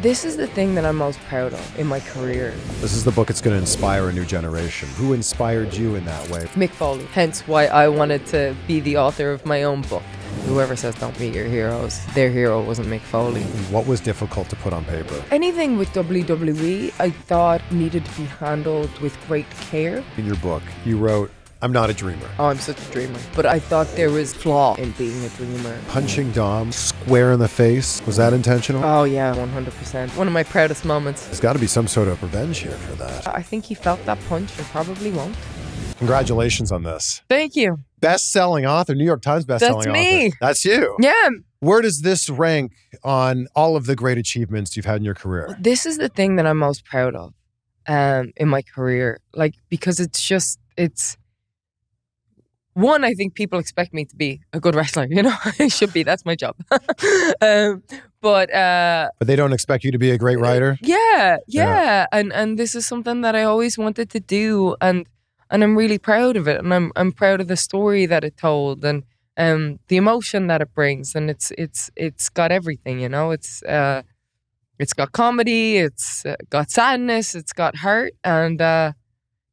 This is the thing that I'm most proud of in my career. This is the book that's going to inspire a new generation. Who inspired you in that way? Mick Foley. Hence why I wanted to be the author of my own book. Whoever says don't meet your heroes, their hero wasn't Mick Foley. What was difficult to put on paper? Anything with WWE, I thought needed to be handled with great care. In your book, you wrote, I'm not a dreamer. Oh, I'm such a dreamer. But I thought there was flaw in being a dreamer. Punching Dom square in the face, was that intentional? Oh, yeah, 100%. One of my proudest moments. There's got to be some sort of revenge here for that. I think he felt that punch and probably won't. Congratulations on this. Thank you. Best selling author, New York Times best selling author. That's me. That's you. Yeah. Where does this rank on all of the great achievements you've had in your career? This is the thing that I'm most proud of um, in my career. Like, because it's just, it's, one, I think people expect me to be a good wrestler. You know, I should be. That's my job. um, but uh, But they don't expect you to be a great writer? yeah, yeah, and and this is something that I always wanted to do, and and I'm really proud of it, and I'm I'm proud of the story that it told, and um the emotion that it brings, and it's it's it's got everything. You know, it's uh, it's got comedy, it's got sadness, it's got hurt, and uh,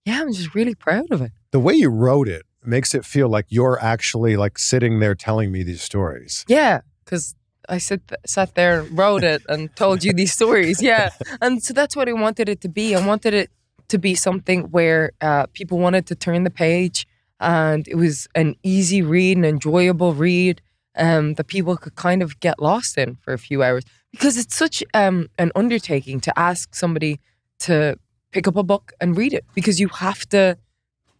yeah, I'm just really proud of it. The way you wrote it makes it feel like you're actually like sitting there telling me these stories. Yeah, because I sit sat there and wrote it and told you these stories. Yeah, and so that's what I wanted it to be. I wanted it to be something where uh, people wanted to turn the page, and it was an easy read, an enjoyable read, um, that people could kind of get lost in for a few hours because it's such um, an undertaking to ask somebody to pick up a book and read it because you have to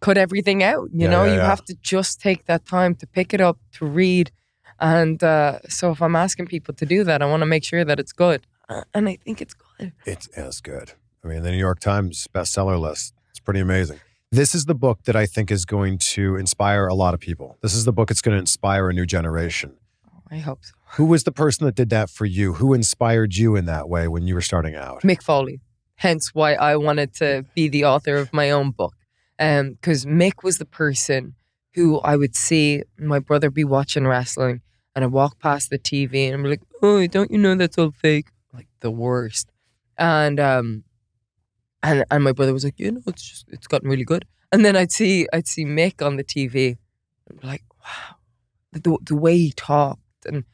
cut everything out. You Yeah, know, yeah, you yeah. have to just take that time to pick it up, to read. And uh, so if I'm asking people to do that, I want to make sure that it's good. And I think it's good. It's, it's good. I mean, the New York Times bestseller list. It's pretty amazing. This is the book that I think is going to inspire a lot of people. This is the book that's going to inspire a new generation. I hope so. Who was the person that did that for you? Who inspired you in that way when you were starting out? Mick Foley. Hence why I wanted to be the author of my own book. Because Mick was the person who I would see my brother be watching wrestling and I walk past the TV and I'm like, oh, don't you know that's all fake? Like the worst. And um and and my brother was like, you know, it's just it's gotten really good. And then I'd see I'd see Mick on the TV and be like, wow, the the way he talked and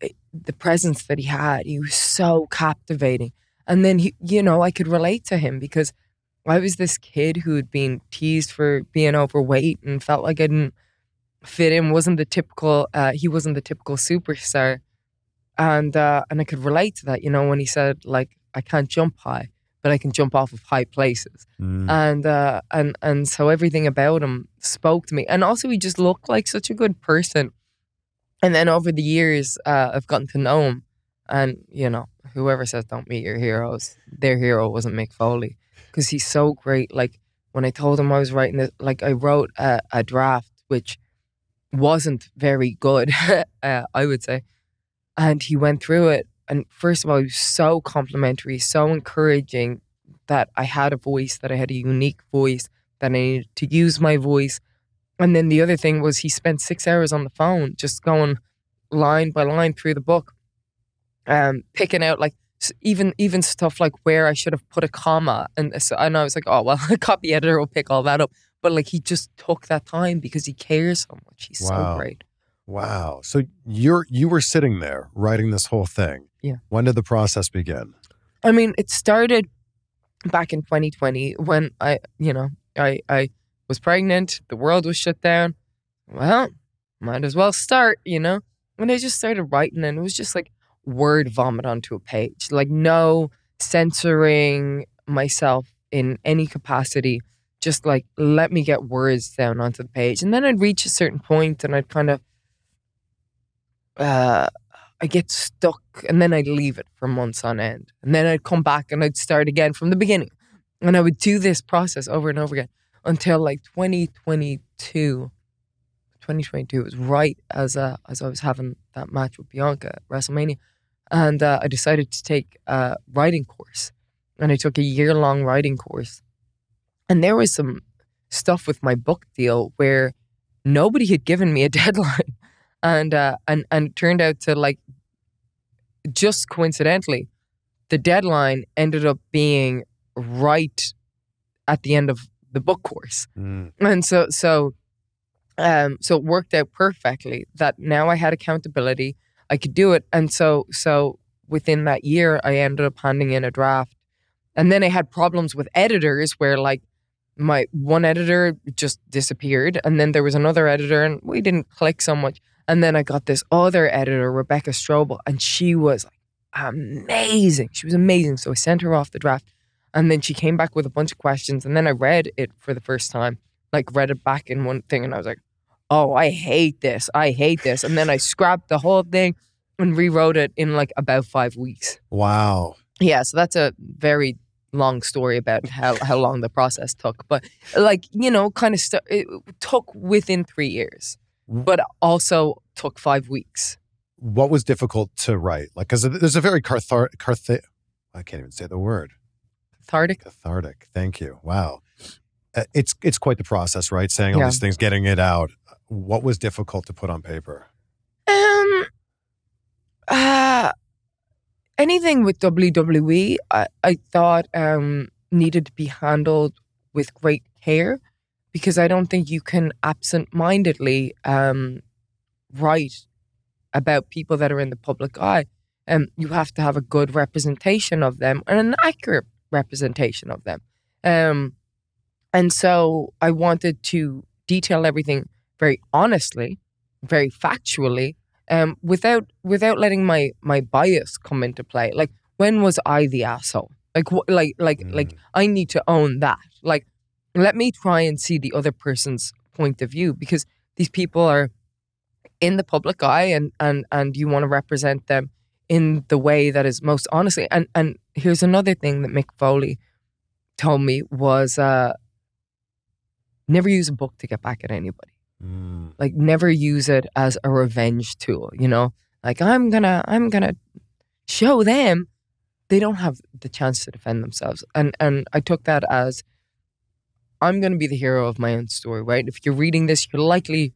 eh, the presence that he had, he was so captivating. And then he, you know, I could relate to him because I was this kid who had been teased for being overweight and felt like I didn't fit in. wasn't the typical. Uh, he wasn't the typical superstar, and uh, and I could relate to that. You know, when he said like, "I can't jump high, but I can jump off of high places," Mm. and uh, and and so everything about him spoke to me. And also, he just looked like such a good person. And then over the years, uh, I've gotten to know him, and you know, whoever says don't meet your heroes, their hero wasn't Mick Foley because he's so great. Like when I told him I was writing it, like I wrote a, a draft which wasn't very good, uh, I would say, and he went through it. And first of all, he was so complimentary, so encouraging that I had a voice, that I had a unique voice, that I needed to use my voice. And then the other thing was he spent six hours on the phone just going line by line through the book, um, picking out like even even stuff like where I should have put a comma, and so and I was like, oh well, a copy editor will pick all that up. But like he just took that time because he cares so much. He's Wow. so great. Wow. So you're you were sitting there writing this whole thing. Yeah. When did the process begin? I mean, it started back in 2020 when I, you know, I I was pregnant. The world was shut down. Well, might as well start, you know. And I just started writing, and it was just like word vomit onto a page, like no censoring myself in any capacity. Just like let me get words down onto the page, and then I'd reach a certain point, and I'd kind of, uh, I get stuck, and then I'd leave it for months on end, and then I'd come back and I'd start again from the beginning, and I would do this process over and over again until like 2022. 2022 it was right as uh, as I was having that match with Bianca at WrestleMania, and uh, I decided to take a writing course, and I took a year long writing course, and there was some stuff with my book deal where nobody had given me a deadline, and uh, and and it turned out to like just coincidentally the deadline ended up being right at the end of the book course. Mm. And so so um so it worked out perfectly that now I had accountability. I could do it. And so so within that year I ended up handing in a draft. And then I had problems with editors where like my one editor just disappeared and then there was another editor and we didn't click so much. And then I got this other editor, Rebecca Strobel, and she was like amazing. She was amazing. So I sent her off the draft. And then she came back with a bunch of questions. And then I read it for the first time, like read it back in one thing. And I was like, oh, I hate this. I hate this. And then I scrapped the whole thing and rewrote it in like about five weeks. Wow. Yeah. So that's a very long story about how, how long the process took. But like, you know, kind of st- it took within three years, but also took five weeks. What was difficult to write? Like, because there's a very carthar, carth- I can't even say the word. Cathartic. Cathartic. Thank you. Wow. Uh, it's it's quite the process, right? Saying all Yeah. these things, getting it out. What was difficult to put on paper? Um, uh, anything with WWE, I, I thought um, needed to be handled with great care because I don't think you can absent-mindedly um, write about people that are in the public eye. Um, you have to have a good representation of them and an accurate representation of them. Um, and so I wanted to detail everything very honestly, very factually, um, without without letting my my bias come into play. Like, when was I the asshole? Like, wh- like, like, like, Mm. I need to own that. Like, let me try and see the other person's point of view because these people are in the public eye, and and and you want to represent them in the way that is most honestly. And and here's another thing that Mick Foley told me was uh, never use a book to get back at anybody Mm. like never use it as a revenge tool you know? Like i'm gonna i'm gonna show them they don't have the chance to defend themselves. And and i took that as i'm gonna be the hero of my own story right? If you're reading this you're likely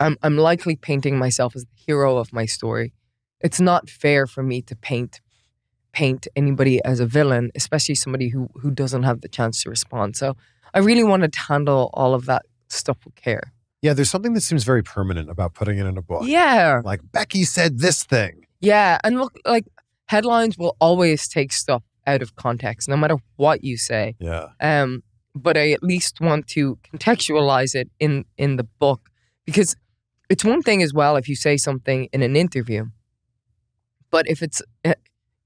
i'm i'm likely painting myself as the hero of my story. It's not fair for me to paint paint anybody as a villain especially somebody who who doesn't have the chance to respond. So i really wanted to handle all of that stuff with care Yeah, there's something that seems very permanent about putting it in a book. yeah Like Becky said this thing. Yeah, and look, like headlines will always take stuff out of context, no matter what you say. Yeah. Um, but I at least want to contextualize it in in the book because it's one thing as well if you say something in an interview, but if it's eh,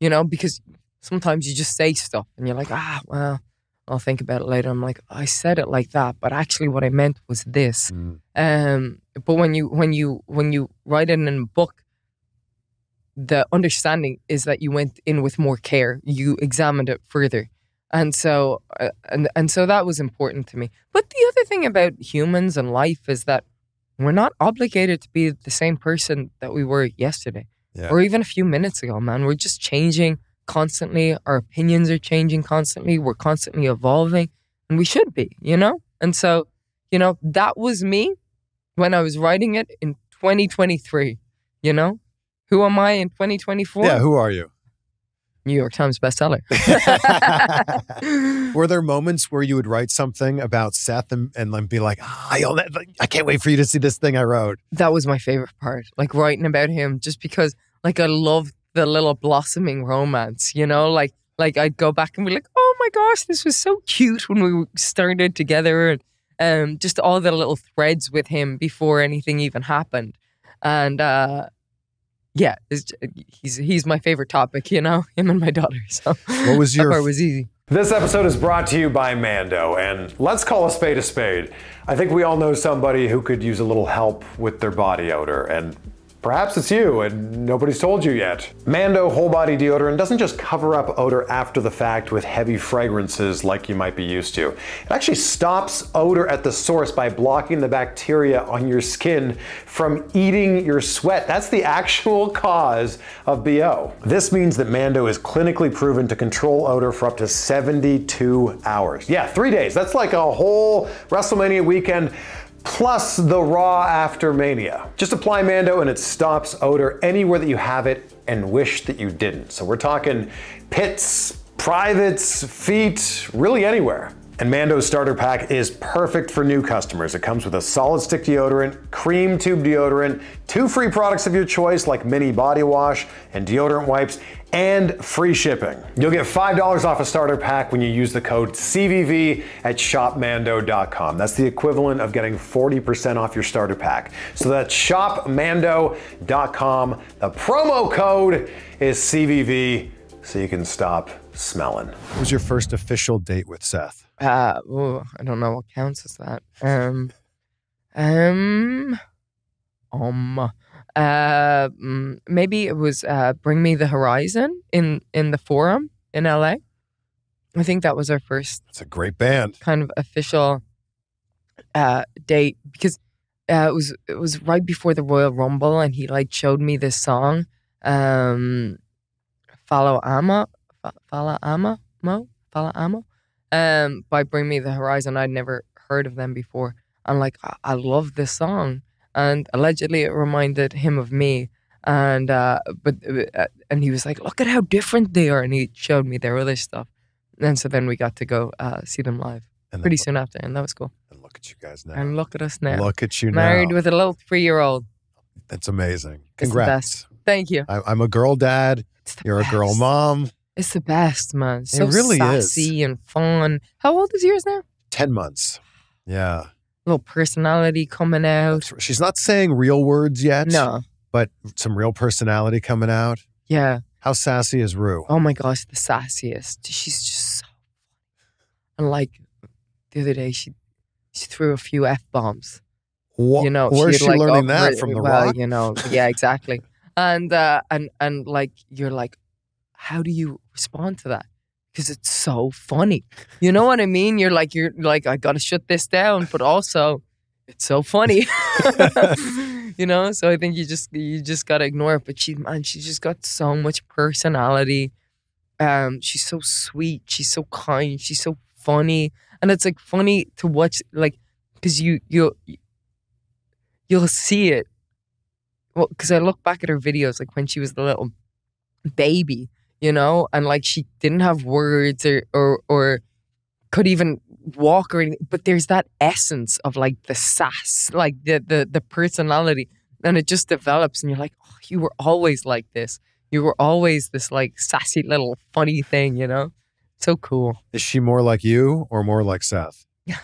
you know because sometimes you just say stuff and you're like ah well I'll think about it later. I'm like I said it like that, but actually what I meant was this. Mm. Um, but when you when you when you write it in a book, the understanding is that you went in with more care. You examined it further, and so uh, and and so that was important to me. But the other thing about humans and life is that we're not obligated to be the same person that we were yesterday Yeah. or even a few minutes ago. Man, we're just changing constantly. Our opinions are changing constantly. We're constantly evolving, and we should be, you know. And so, you know, that was me when I was writing it in 2023. You know, who am I in 2024? Yeah. Who are you? New York Times bestseller. Were there moments where you would write something about Seth and, and then be like, ah, like, I can't wait for you to see this thing I wrote? that was my favorite part, like writing about him, just because like I loved the little blossoming romance, you know, like like I'd go back and be like, oh my gosh, this was so cute when we started together, and um, just all the little threads with him before anything even happened, and uh, yeah, it's, he's he's my favorite topic, you know, him and my daughter. So What was that your part was easy. This episode is brought to you by Mando, and let's call a spade a spade. I think we all know somebody who could use a little help with their body odor, and perhaps it's you, and nobody's told you yet. Mando whole body deodorant doesn't just cover up odor after the fact with heavy fragrances like you might be used to. It actually stops odor at the source by blocking the bacteria on your skin from eating your sweat. That's the actual cause of BO. This means that Mando is clinically proven to control odor for up to 72 hours. Yeah, three days. That's like a whole WrestleMania weekend plus the raw after mania. Just apply Mando and it stops odor anywhere that you have it and wish that you didn't. So we're talking pits, privates, feet, really anywhere. And Mando's starter pack is perfect for new customers. It comes with a solid stick deodorant, cream tube deodorant, two free products of your choice like mini body wash and deodorant wipes, and free shipping. You'll get $5 off a starter pack when you use the code CVV at shopmando.com. That's the equivalent of getting 40% off your starter pack. So that's shopmando.com. The promo code is CVV so you can stop smelling. What was your first official date with Seth? Uh, ooh, I don't know what counts as that. Um, um, um, uh, mm, maybe it was uh, Bring Me the Horizon in in the Forum in LA. I think that was our first It's a great band. kind of official uh, date because uh, it was it was right before the Royal Rumble, and he like showed me this song, um, "Follow Ama," "Follow Ama," Mo, "Follow Ama," um, by Bring Me the Horizon. I'd never heard of them before, and like I, I love this song, and allegedly it reminded him of me. And uh, but uh, and he was like, "Look at how different they are," and he showed me their other stuff. And so then we got to go uh, see them live And pretty soon after, and that was cool. and look at you guys now. And look at us now, Look at you now. married with a little three-year-old. That's amazing. Congrats. Thank you. I, I'm a girl dad. You're a girl mom. It's the best, man. So really is. sassy and fun. How old is yours now? 10 months. Yeah. Little personality coming out. She's not saying real words yet. No, But some real personality coming out. yeah. How sassy is Roux? Oh my gosh, the sassiest. She's just so. And like the other day, she she threw a few f bombs. Wha- you know, where's she'd, she like, learning that from the well, rock? You know, yeah, exactly. and uh, and and like you're like, how do you respond to that? Because it's so funny. You know what I mean? You're like you're like I gotta shut this down, but also it's so funny. you know, so I think you just you just gotta ignore it. But she man, she's just got so much personality. Um, she's so sweet. She's so kind. She's so funny, and it's like funny to watch, like, because you you you'll see it. Well, because I look back at her videos, like when she was the little baby, you know, and like she didn't have words or or or could even walk or anything. But there's that essence of like the sass, like the the the personality, and it just develops, and you're like, oh, you were always like this. You were always this like sassy little funny thing, you know. So cool. Is she more like you or more like Seth?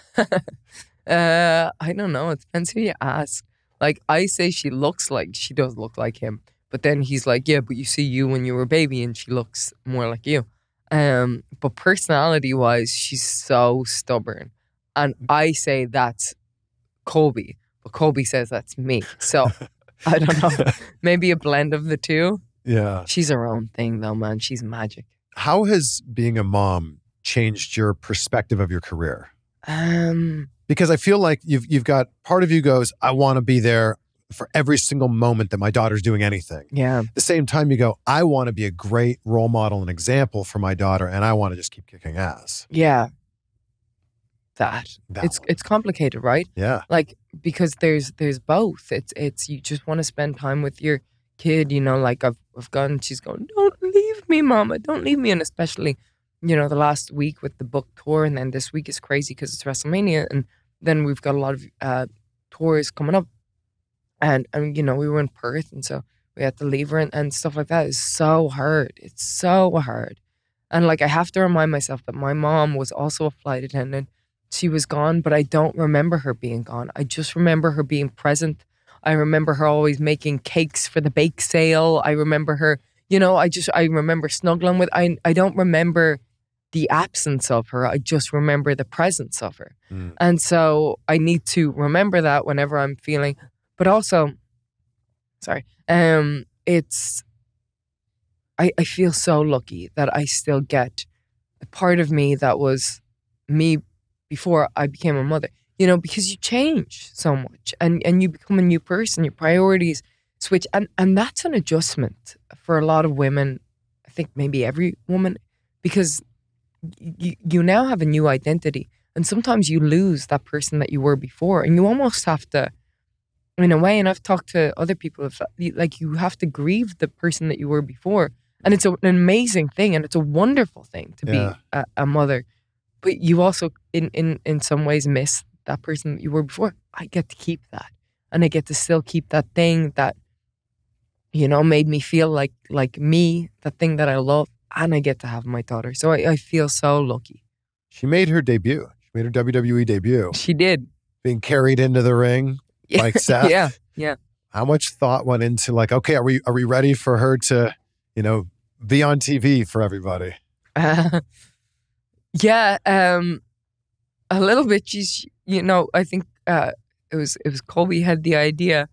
Uh, I don't know. It depends who you ask. Like I say, she looks like she does look like him, but then he's like, yeah, but you see you when you were a baby, and she looks more like you. Um, but personality wise, she's so stubborn, and I say that's Colby, but Colby says that's me. So I don't know. Maybe a blend of the two. Yeah. She's her own thing, though, man. She's magic. How has being a mom changed your perspective of your career? Um, Because I feel like you've you've got part of you goes, I want to be there for every single moment that my daughter's doing anything. yeah. At the same time, you go, I want to be a great role model and example for my daughter, and I want to just keep kicking ass. Yeah. That. That It's one. it's complicated, right? yeah. Like because there's there's both. It's it's you just want to spend time with your kid, you know, like I've I've gone she's going, Don't leave me, mama, don't leave me and especially, you know, the last week with the book tour and then this week is crazy because it's WrestleMania and then we've got a lot of uh tours coming up. And and you know, we were in Perth and so we had to leave her and, and stuff like that is so hard. It's so hard. And like I have to remind myself that my mom was also a flight attendant. She was gone, but I don't remember her being gone. I just remember her being present. I remember her always making cakes for the bake sale. I remember her, you know, I just I remember snuggling with I I don't remember the absence of her. I just remember the presence of her. Mm. And so I need to remember that whenever I'm feeling but also sorry. Um it's I I feel so lucky that I still get a part of me that was me before I became a mother. You know, because you change so much and and you become a new person, your priorities switch and and that's an adjustment for a lot of women. I think maybe every woman because you you now have a new identity And sometimes you lose that person that you were before, and you almost have to, in a way. And I've talked to other people, of that, like you have to grieve the person that you were before, and it's a, an amazing thing, and it's a wonderful thing to Yeah. be a, a mother. But you also, in in in some ways, miss that person that you were before. I get to keep that, and I get to still keep that thing that, you know, made me feel like like me, the thing that I love, and I get to have my daughter. So I, I feel so lucky. She made her debut. She made her WWE debut, She did. being carried into the ring Yeah. like Seth. yeah. Yeah. How much thought went into like, okay, are we are we ready for her to, you know, be on TV for everybody? Uh, yeah, um, a little bit. She's, you know, I think uh, it was it was Colby had the idea,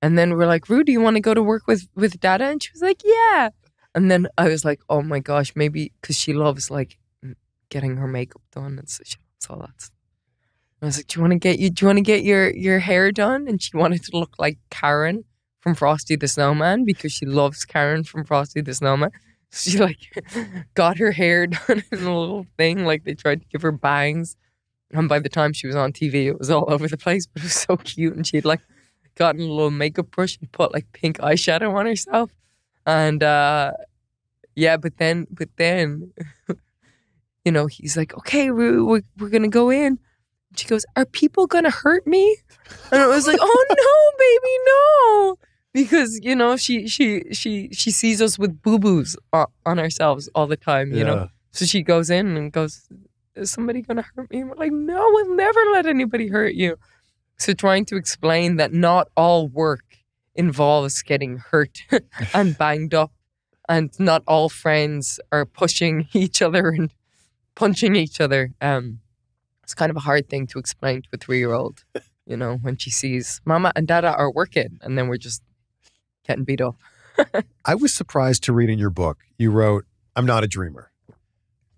and then we're like, "Roux, do you want to go to work with with Dada?" And she was like, "Yeah." And then I was like, "Oh my gosh, maybe because she loves like getting her makeup done and so she loves all that." Stuff. I was like, "Do you want to get you? Do you want to get your your hair done?" And she wanted to look like Karen from Frosty the Snowman because she loves Karen from Frosty the Snowman. She like got her hair done in a little thing, like they tried to give her bangs. And by the time she was on TV, it was all over the place, but it was so cute. And she'd like gotten a little makeup brush and put like pink eyeshadow on herself. And uh yeah, but then but then you know, he's like, Okay, Roux, we're we're gonna go in. She goes, Are people gonna hurt me? And I was like, Oh no, baby, no because you know she she she she sees us with boo boos on, ourselves all the time. You know, so she goes in and goes, "Is somebody gonna hurt me?" And we're like, "No, we'll never let anybody hurt you." So trying to explain that not all work involves getting hurt and banged up, and not all friends are pushing each other and punching each other. Um, it's kind of a hard thing to explain to a three-year-old. You know, when she sees Mama and Dada are working, and then we're just getting beat up. I was surprised to read in your book, you wrote, I'm not a dreamer.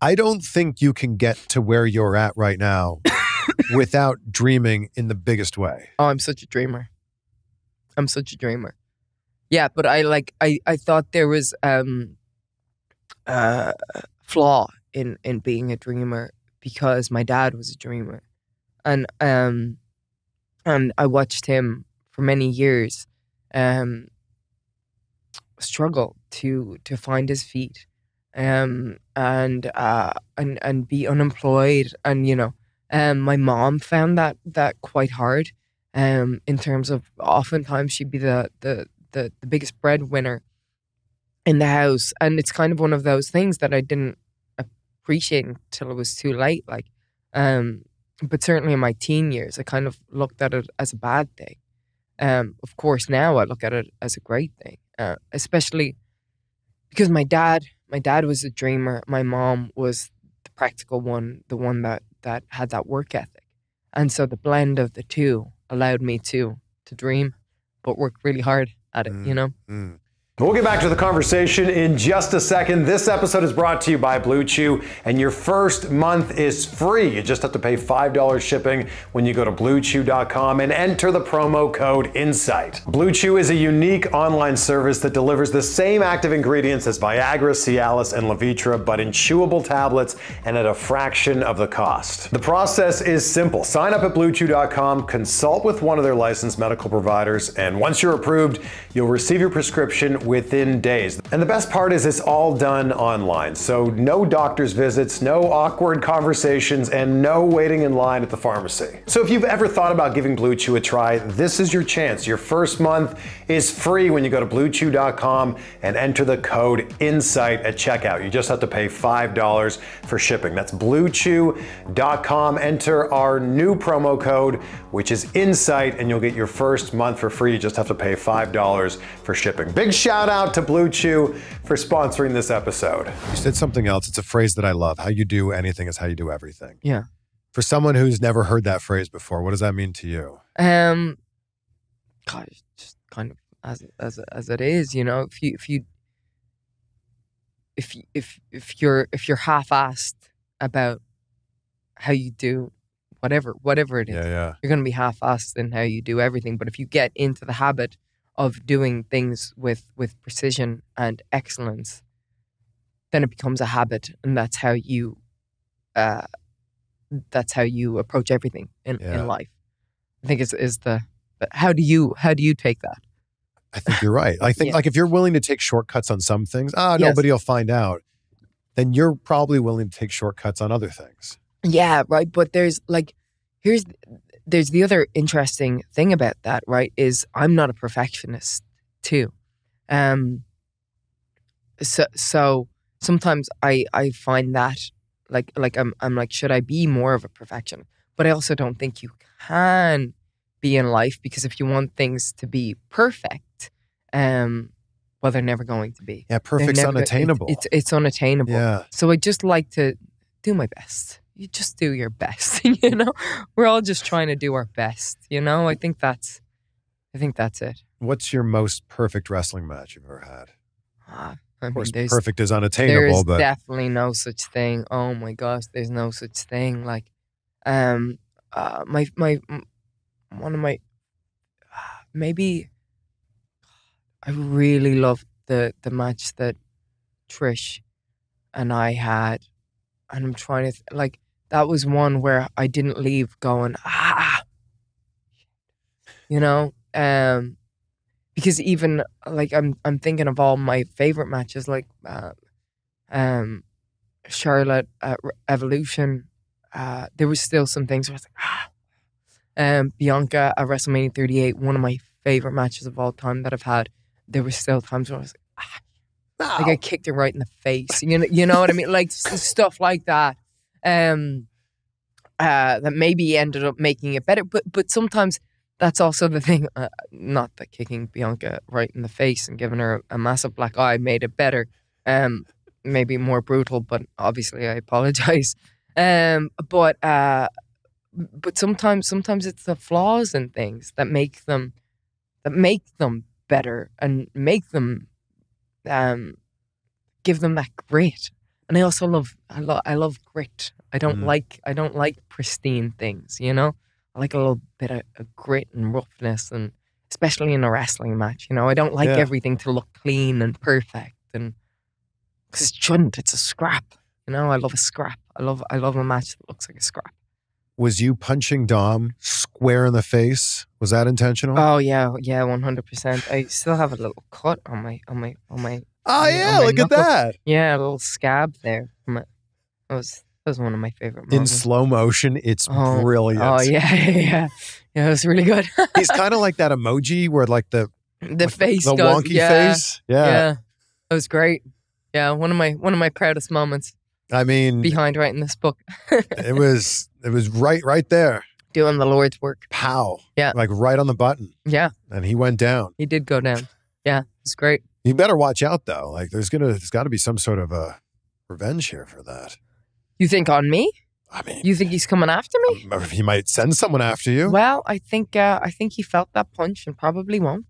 I don't think you can get to where you're at right now without dreaming in the biggest way. Oh, I'm such a dreamer. I'm such a dreamer. Yeah, but I like I I thought there was um uh flaw in in being a dreamer because my dad was a dreamer. And um and I watched him for many years um struggle to to find his feet um and uh and and be unemployed and you know um my mom found that that quite hard um in terms of oftentimes she'd be the the the, the biggest breadwinner in the house and it's kind of one of those things that I didn't appreciate until it was too late like um but certainly in my teen years I kind of looked at it as a bad thing. Um of course now I look at it as a great thing uh, especially because my dad my dad was a dreamer. My mom was the practical one the one that that had that work ethic. And so the blend of the two allowed me to to dream but work really hard at it you know? Mm. We'll get back to the conversation in just a second. This episode is brought to you by Blue Chew, and your first month is free. You just have to pay $5 shipping when you go to bluechew.com and enter the promo code INSIGHT. Blue Chew is a unique online service that delivers the same active ingredients as Viagra, Cialis, and Levitra, but in chewable tablets and at a fraction of the cost. The process is simple. Sign up at bluechew.com, consult with one of their licensed medical providers, and once you're approved, you'll receive your prescription within days. And the best part is it's all done online. So no doctor's visits, no awkward conversations, and no waiting in line at the pharmacy. So if you've ever thought about giving Blue Chew a try, this is your chance. Your first month is free when you go to bluechew.com and enter the code INSIGHT at checkout. You just have to pay $5 for shipping. That's bluechew.com. Enter our new promo code, which is INSIGHT, and you'll get your first month for free. You just have to pay $5 for shipping. Big shout out to Blue Chew for sponsoring this episode. You said something else. It's a phrase that I love. How you do anything is how you do everything. yeah For someone who's never heard that phrase before, what does that mean to you? Um, God, just kind of as as as it is, you know. If you if you if you, if if you're if you're half-assed about how you do whatever whatever it is, Yeah, yeah. you're going to be half-assed in how you do everything. But if you get into the habit of doing things with with precision and excellence, then it becomes a habit, and that's how you uh, that's how you approach everything in, Yeah. in life. I think is is the how do you how do you take that? I think you're right. I think Yeah. like if you're willing to take shortcuts on some things, ah, Yes. nobody will find out. Then you're probably willing to take shortcuts on other things. Yeah, right. But there's like, here's there's the other interesting thing about that, right? Is I'm not a perfectionist too. Um. So so sometimes I I find that like like I'm I'm like should I be more of a perfectionist? But I also don't think you can be in life because if you want things to be perfect, um, well they're never going to be. Yeah, perfect's never unattainable. It's, it's it's unattainable. yeah. So I just like to do my best. You just do your best, you know? We're all just trying to do our best, you know? I think that's I think that's it. What's your most perfect wrestling match you've ever had? Ah, I Of course, there's perfect is unattainable, is but definitely no such thing. Oh my gosh, there's no such thing. Like, um, uh, my my m- one of my maybe I really loved the the match that Trish and I had, and I'm trying to th- like that was one where I didn't leave going ah, you know, um, because even like I'm I'm thinking of all my favorite matches like uh, um Charlotte Evolution. Uh, there was still some things where I was like ah, um Bianca at WrestleMania 38, one of my favorite matches of all time that I've had. There were still times where I was like ah, like I kicked her right in the face. You know, you know what I mean? Like stuff like that. Um, uh, that maybe ended up making it better. But but sometimes that's also the thing. Uh, not that kicking Bianca right in the face and giving her a massive black eye made it better. Um, maybe more brutal, but obviously I apologize. Um, but uh, but sometimes sometimes it's the flaws in things that make them that make them better and make them um give them that grit. And I also love I love I love grit. I don't Mm. like I don't like pristine things, you know? I like a little bit of, of grit and roughness and especially in a wrestling match, you know. I don't like Yeah. everything to look clean and perfect and cuz it shouldn't. It's a scrap. You know, I love a scrap. I love I love a match that looks like a scrap. was you punching Dom square in the face? Was that intentional? Oh yeah, yeah, one hundred percent. I still have a little cut on my on my on my oh yeah, yeah, on my look at that. yeah, a little scab there. That was that was one of my favorite In slow motion, it's Oh, oh brilliant. Oh yeah, yeah, yeah. Yeah, it was really good. He's kind of like that emoji where like the the like face the goes, wonky yeah, face. Yeah. Yeah. That was great. Yeah, one of my one of my proudest moments I mean, behind writing this book. it was it was right right there. Doing the Lord's work. Pow. Yeah. Like right on the button. Yeah, And he went down. he did go down. Yeah, it's great. You better watch out though. Like there's gonna there's gotta be some sort of a revenge here for that. You think on me? I mean You think he's coming after me? or he might send someone after you. Well, I think uh, I think he felt that punch and probably won't.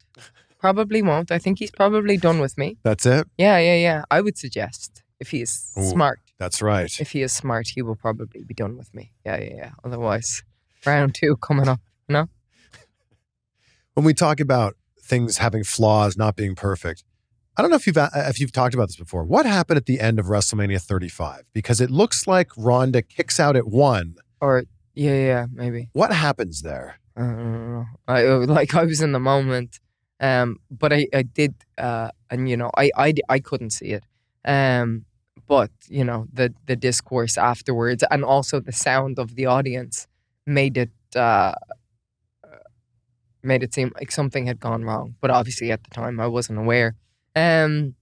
Probably won't. I think he's probably done with me. That's it. Yeah, yeah, yeah. I would suggest if he is Ooh. smart. That's right. If he is smart, he will probably be done with me. Yeah, yeah, yeah. Otherwise, round two coming up. No. When we talk about things having flaws, not being perfect, I don't know if you've uh, if you've talked about this before. What happened at the end of WrestleMania 35? Because it looks like Ronda kicks out at one. Or yeah, yeah, maybe. What happens there? I don't know. I uh, like I was in the moment, um, but I I did, uh, and you know I I I couldn't see it, um, but you know the the discourse afterwards and also the sound of the audience made it uh, made it seem like something had gone wrong. But obviously at the time I wasn't aware. Um,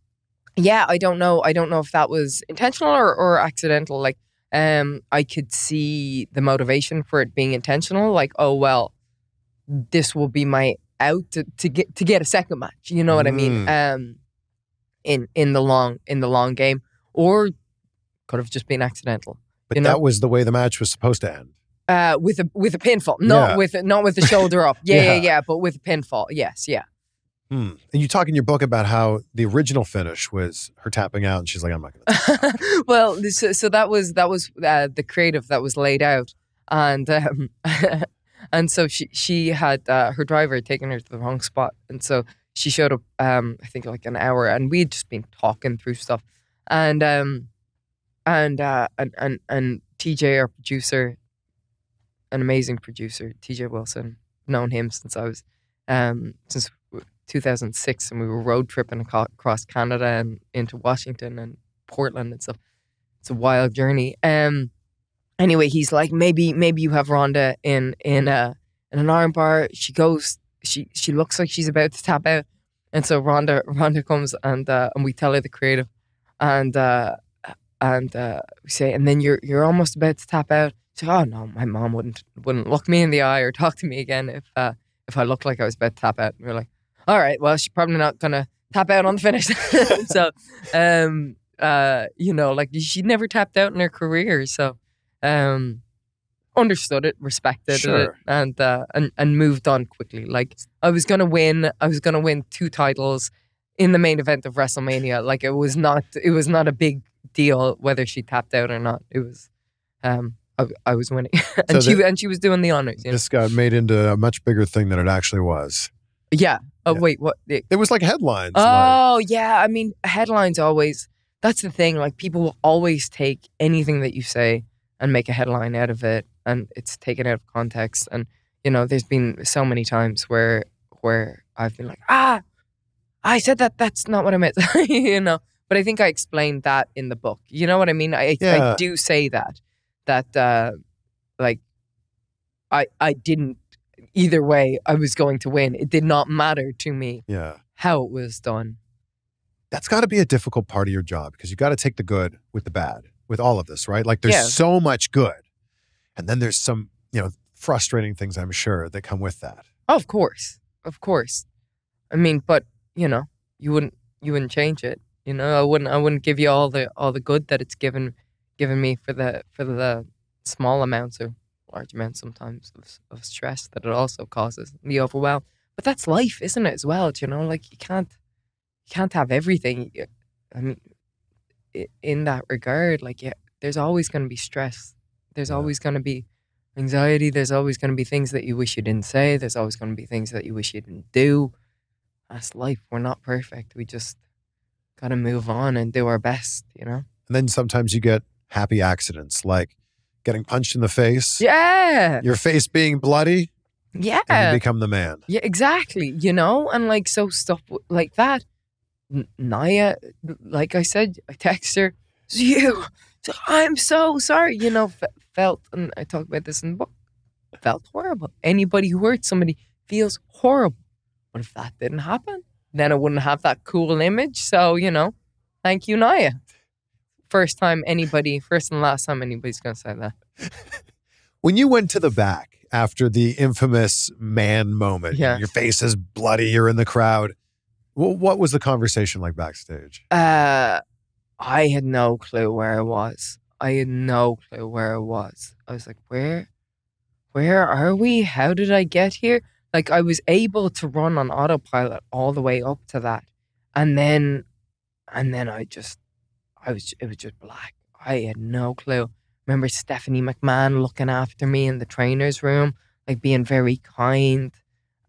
yeah, I don't know. I don't know if that was intentional or, or accidental. Like, um, I could see the motivation for it being intentional. Like, oh well, this will be my out to, to get to get a second match. You know what I mean? Um, in in the long in the long game, or could have just been accidental. But You know- that was the way the match was supposed to end. Uh, with a with a pinfall, not Yeah. with not with the shoulder up. Yeah, yeah, Yeah. yeah, but with a pinfall. Yes, yeah. Hmm. And you talk in your book about how the original finish was her tapping out, and she's like, "I'm not going to." well, so, so that was that was uh, the creative that was laid out, and um, and so she she had uh, her driver taken her to the wrong spot, and so she showed up. Um, I think like an hour, and we had just been talking through stuff, and um, and uh, and and and TJ, our producer, an amazing producer, TJ Wilson. Known him since I was um, since 2006, and we were road tripping across Canada and into Washington and Portland and stuff. It's a wild journey. Um, anyway, he's like, maybe maybe you have Ronda in in a in an arm bar. She goes, she she looks like she's about to tap out, and so Ronda Ronda comes and uh, and we tell her the creative, and uh, and uh, we say, and then you're you're almost about to tap out. She's like, oh no, my mom wouldn't wouldn't look me in the eye or talk to me again if uh, if I looked like I was about to tap out. And we're like, all right, well, she's probably not gonna tap out on the finish. so, um, uh, you know, like she never tapped out in her career, so um, understood it, respected it, and uh, and and moved on quickly. Like I was gonna win, I was gonna win two titles in the main event of WrestleMania. Like it was not, it was not a big deal whether she tapped out or not. It was, um, I, I was winning, and So she and she was doing the honors. You know? This got made into a much bigger thing than it actually was. Yeah. Oh Yeah. wait, what? the- It was like headlines. like, Oh yeah, I mean headlines always. That's the thing. Like people will always take anything that you say and make a headline out of it, and it's taken out of context. And you know, there's been so many times where where I've been like, ah, I said that. That's not what I meant. you know. But I think I explained that in the book. You know what I mean? I Yeah. I do say that that uh, like I I didn't either way. I was going to win. It did not matter to me yeah. how it was done. That's got to be a difficult part of your job because you got to take the good with the bad with all of this, right? Like there's Yeah. so much good. And then there's some, you know, frustrating things, I'm sure, that come with that. Oh, of course, of course. I mean, but you know, you wouldn't you wouldn't change it. You know, I wouldn't I wouldn't give you all the all the good that it's given given me for the for the small amounts or large amounts sometimes of, of stress that it also causes the overwhelm. But that's life, isn't it? As well, you know, like you can't you can't have everything. I mean, in that regard, like yeah, there's always going to be stress. There's Yeah. always going to be anxiety. There's always going to be things that you wish you didn't say. There's always going to be things that you wish you didn't do. That's life. We're not perfect. We just got to move on and do our best, you know? And then sometimes you get happy accidents like getting punched in the face, Yeah. your face being bloody, and Yeah. you become the man. Yeah, exactly. You know, and like so stuff like that. N- Nia, like I said, I text her, "It's you. So I'm so sorry. You know, fe- felt, and I talk about this in the book, felt horrible. Anybody who hurts somebody feels horrible. But if that didn't happen, then I wouldn't have that cool image. So, you know, thank you, Nia. First time anybody, first and last time anybody's going to say that. When you went to the back after the infamous man moment, Yeah. your face is bloody, you're in the crowd. wh- What was the conversation like backstage? Uh, I had no clue where I was. I had no clue where I was. I was like, where, where are we? How did I get here? Like I was able to run on autopilot all the way up to that, and then, and then I just, I was, it was just black. I had no clue. Remember Stephanie McMahon looking after me in the trainer's room, like being very kind,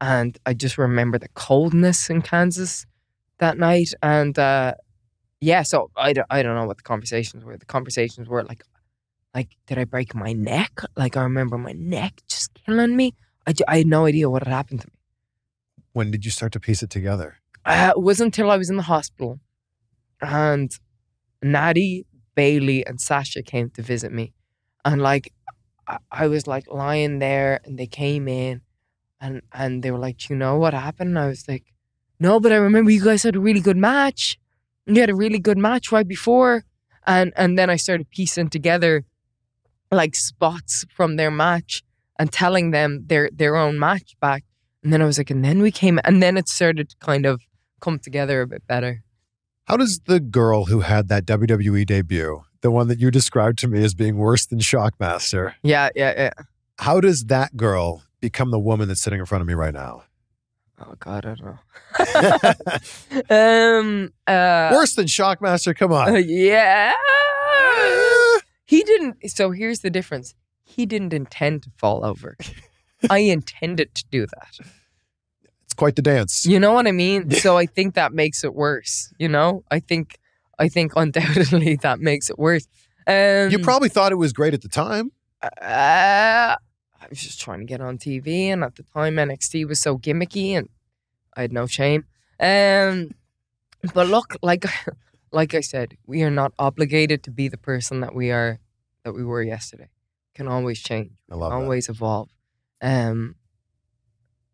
and I just remember the coldness in Kansas that night, and. uh yeah, so I don't, I don't know what the conversations were. The conversations were like, like, did I break my neck? Like, I remember my neck just killing me. I, I had no idea what had happened to me. When did you start to piece it together? Uh, it wasn't until I was in the hospital and Natty, Bayley, and Sasha came to visit me. And like, I, was like lying there and they came in and, and they were like, "Do you know what happened? And I was like, no, but I remember you guys had a really good match. You had a really good match right before. And, and then I started piecing together like spots from their match and telling them their, their own match back. And then I was like, and then we came, and then it started to kind of come together a bit better. How does the girl who had that WWE debut, the one that you described to me as being worse than Shockmaster, Yeah, yeah, yeah. how does that girl become the woman that's sitting in front of me right now? Oh God, I don't know. um, uh, worse than Shockmaster? Come uh, on. yeah. He didn't. So here's the difference. He didn't intend to fall over. I intended to do that. It's quite the dance. You know what I mean? So I think that makes it worse. You know, I think, I think undoubtedly that makes it worse. Um, You probably thought it was great at the time. uh, I was just trying to get on TV, and at the time NXT was so gimmicky, and I had no shame. Um, but look, like like I said, we are not obligated to be the person that we are that we were yesterday. Can always change. I love that. always evolve. Um,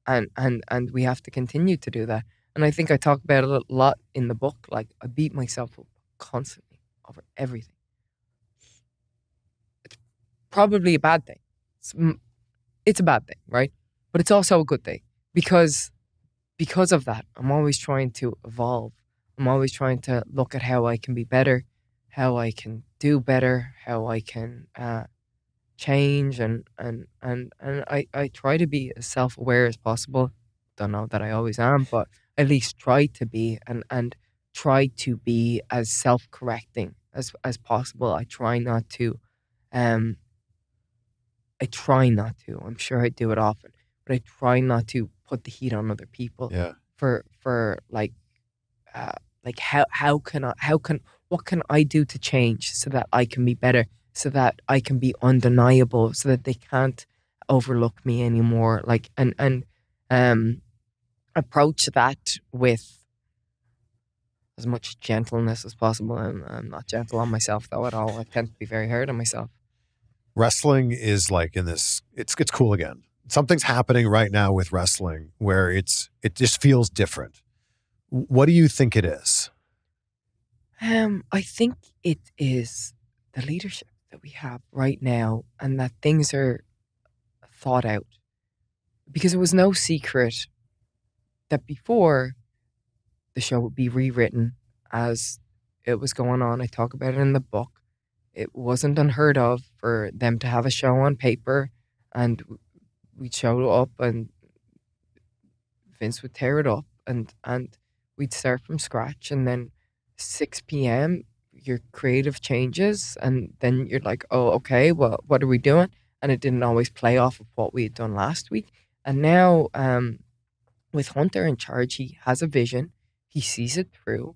and and and we have to continue to do that. And I think I talk about it a lot in the book. Like I beat myself up constantly over everything. It's probably a bad thing. It's, it's a bad thing, right? But it's also a good thing because because of that, I'm always trying to evolve. I'm always trying to look at how I can be better, how I can do better, how I can uh, change, and and and and I I try to be as self aware as possible. Don't know that I always am, but at least try to be and and try to be as self correcting as as possible. I try not to, um. I try not to. I'm sure I do it often, but I try not to put the heat on other people Yeah. for for like uh like how how can I how can what can I do to change so that I can be better so that I can be undeniable so that they can't overlook me anymore like and and um approach that with as much gentleness as possible and I'm not gentle on myself though at all. I tend to be very hard on myself. Wrestling is like in this it's it's cool again. Something's happening right now with wrestling where it's it just feels different. What do you think it is? Um, I think it is the leadership that we have right now, and that things are thought out. Because it was no secret that before the show would be rewritten as it was going on. I talk about it in the book. It wasn't unheard of for them to have a show on paper, and we'd show up, and Vince would tear it up, and and we'd start from scratch, and then 6 p.m. your creative changes and then you're like oh okay well what are we doing and it didn't always play off of what we had done last week and now um, with hunter in charge he has a vision he sees it through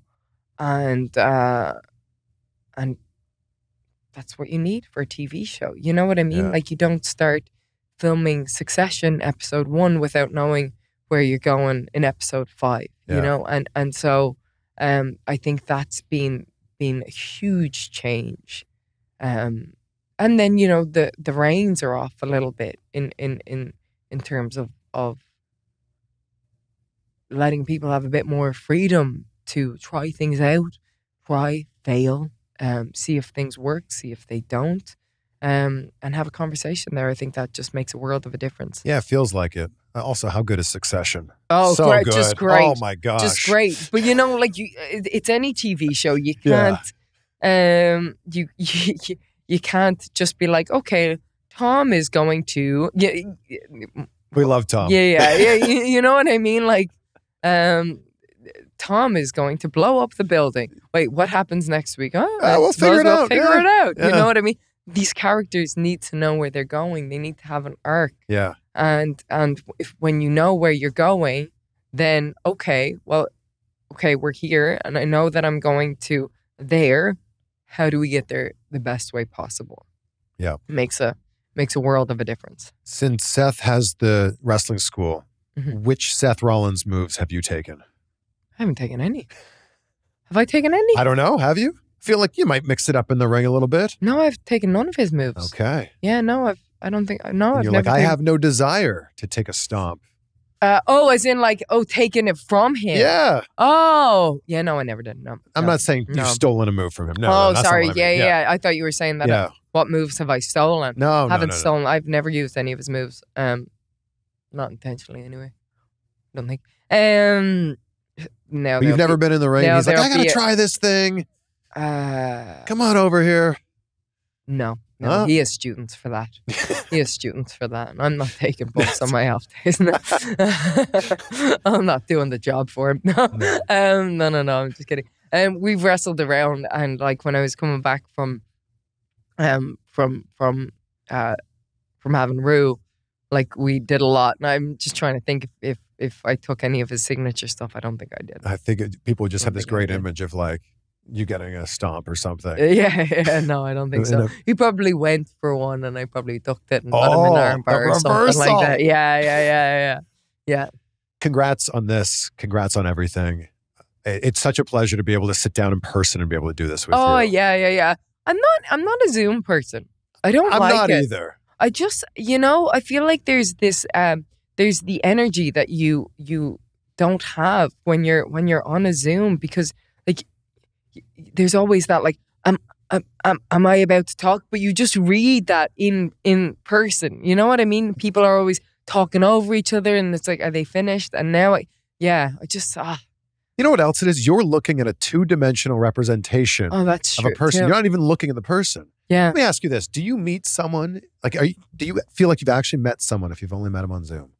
and uh, and that's what you need for a tv show you know what i mean Yeah. like you don't start filming succession episode one without knowing where you're going in episode five Yeah. you know and and so um, I think that's been been a huge change. Um, and then you know the the reins are off a little bit in in in in terms of of letting people have a bit more freedom to try things out, try, fail, um, see if things work, see if they don't, um, and have a conversation there. I think that just makes a world of a difference. yeah it feels like it also how good is succession Oh, so great, good just great. oh my gosh just great. But you know, like you, it's any TV show. You can't, um, you, you you can't just be like, okay, Tom is going to, yeah, we love tom yeah, yeah, yeah. you, you know what I mean? Like, um, Tom is going to blow up the building. Wait, what happens next week? Oh, Uh, we'll figure it we'll out, Figure yeah. it out. You know what I mean? These characters need to know where they're going. They need to have an arc yeah and and if when you know where you're going then okay well okay we're here and i know that i'm going to there. How do we get there the best way possible? Yeah. makes a makes a world of a difference. Since seth has the wrestling school Mhm. which seth rollins moves have you taken? I haven't taken any. Have i taken any? I don't know. Have you? Feel like you might mix it up in the ring a little bit. No i've taken none of his moves. Okay. Yeah no i've i don't think no and you're like i have no desire to take a stomp uh, oh as in like oh taking it from him yeah oh yeah no i never did no i'm no. not saying no. you've stolen a move from him no oh no, sorry I yeah, mean. yeah i thought you were saying that uh, yeah what moves have i stolen no no, haven't no, no. stolen. I've never used any of his moves. Um, not intentionally anyway. Don't think. Um, now But you've never been in the ring he's like i gotta be a- try this thing Uh, come on over here no, no. Huh? He has students for that. he has students for that, and I'm not taking books on my off days. I'm not doing the job for him. No, No. um, no, no, no. I'm just kidding. Um, we've wrestled around, and like when I was coming back from, um, from from uh, from having Roux, like we did a lot, and I'm just trying to think if if, if I took any of his signature stuff. I don't think I did. I think it, people just have this great image of like you getting a stomp or something. Yeah, yeah, no, I don't think so. a- He probably went for one, and I probably ducked it and got him in an armbar a or something like that. Yeah, yeah, yeah, yeah, yeah. Congrats on this. Congrats on everything. It's such a pleasure to be able to sit down in person and be able to do this with Oh you. Oh yeah, yeah, yeah. I'm not. I'm not a Zoom person. I don't I'm like not it. either. I just, you know, I feel like there's this, um, there's the energy that you you don't have when you're when you're on a Zoom because there's always that like am am am, am I about to talk? But you just read that in in person. You know what I mean? People are always talking over each other, and it's like, are they finished? And now, I, yeah, I just ah, You know what else it is? You're looking at a two dimensional representation oh, that's of true. a person. too. You're not even looking at the person. Yeah. Let me ask you this: Do you meet someone? Like, are you, do you feel like you've actually met someone if you've only met them on Zoom?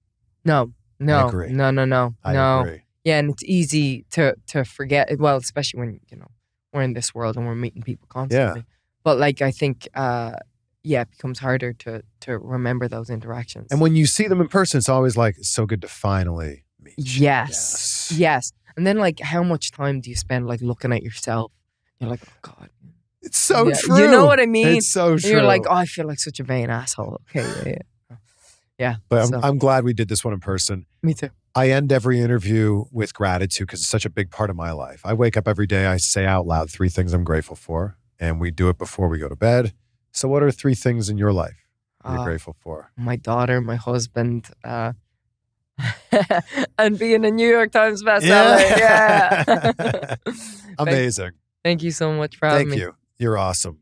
No, no, agree. no, no, no, I no. agree. Yeah, and it's easy to to forget. Well, especially when you know we're in this world and we're meeting people constantly. Yeah. But like, I think, uh, yeah, it becomes harder to to remember those interactions. And when you see them in person, it's always like it's so good to finally meet. you. yes, yes, and then like, how much time do you spend like looking at yourself? You're like, oh god, It's so Yeah, true. You know what I mean? It's so And true. You're like, oh, I feel like such a vain asshole. Okay, yeah, yeah, yeah. but I'm, I'm glad we did this one in person. Me too. I end every interview with gratitude because it's such a big part of my life. I wake up every day, I say out loud three things I'm grateful for, and we do it before we go to bed. So, what are three things in your life you're Uh, grateful for? my daughter, my husband, uh, and being a New York Times bestseller. Yeah. Thank, Amazing. thank you so much for having Thank me. you. You're awesome.